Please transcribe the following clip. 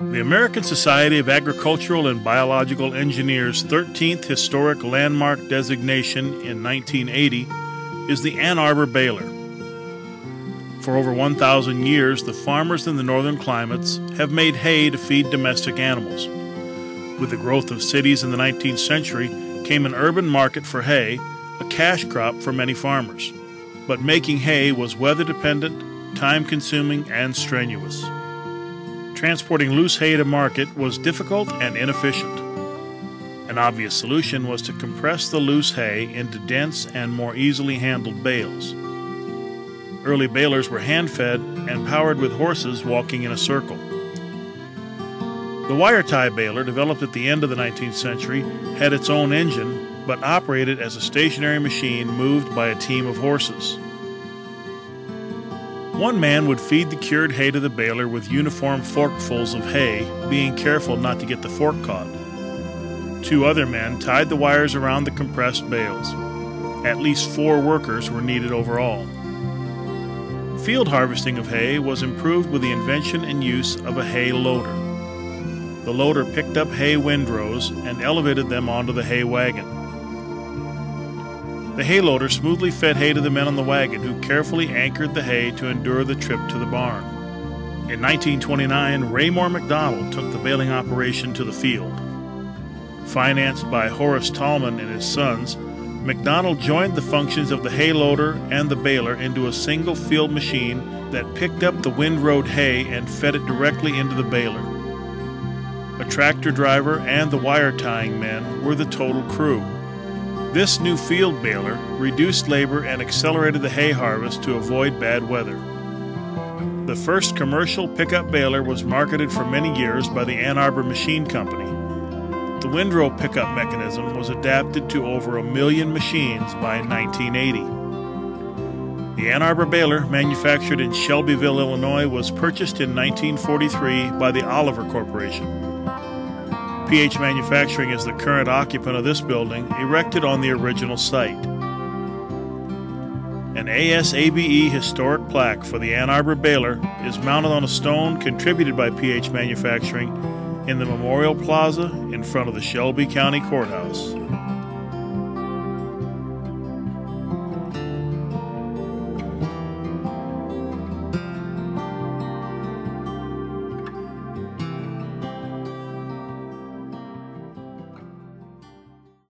The American Society of Agricultural and Biological Engineers' 13th historic landmark designation in 1980 is the Ann Arbor baler. For over 1,000 years, the farmers in the northern climates have made hay to feed domestic animals. With the growth of cities in the 19th century came an urban market for hay, a cash crop for many farmers. But making hay was weather dependent, time consuming, and strenuous transporting loose hay to market was difficult and inefficient. An obvious solution was to compress the loose hay into dense and more easily handled bales. Early balers were hand fed and powered with horses walking in a circle. The wire tie baler, developed at the end of the 19th century, had its own engine but operated as a stationary machine moved by a team of horses. One man would feed the cured hay to the baler with uniform forkfuls of hay, being careful not to get the fork caught. Two other men tied the wires around the compressed bales. At least four workers were needed overall. Field harvesting of hay was improved with the invention and use of a hay loader. The loader picked up hay windrows and elevated them onto the hay wagon. The hay loader smoothly fed hay to the men on the wagon, who carefully anchored the hay to endure the trip to the barn. In 1929, Raymore McDonald took the baling operation to the field. Financed by Horace Tallman and his sons, McDonald joined the functions of the hay loader and the baler into a single field machine that picked up the windrowed hay and fed it directly into the baler. A tractor driver and the wire tying men were the total crew. This new field baler reduced labor and accelerated the hay harvest to avoid bad weather. The first commercial pickup baler was marketed for many years by the Ann Arbor Machine Company. The windrow pickup mechanism was adapted to over a million machines by 1980. The Ann Arbor baler, manufactured in Shelbyville, Illinois, was purchased in 1943 by the Oliver Corporation. PH Manufacturing is the current occupant of this building, erected on the original site. An ASABE historic plaque for the Ann Arbor baler is mounted on a stone contributed by PH Manufacturing in the Memorial Plaza in front of the Shelby County Courthouse.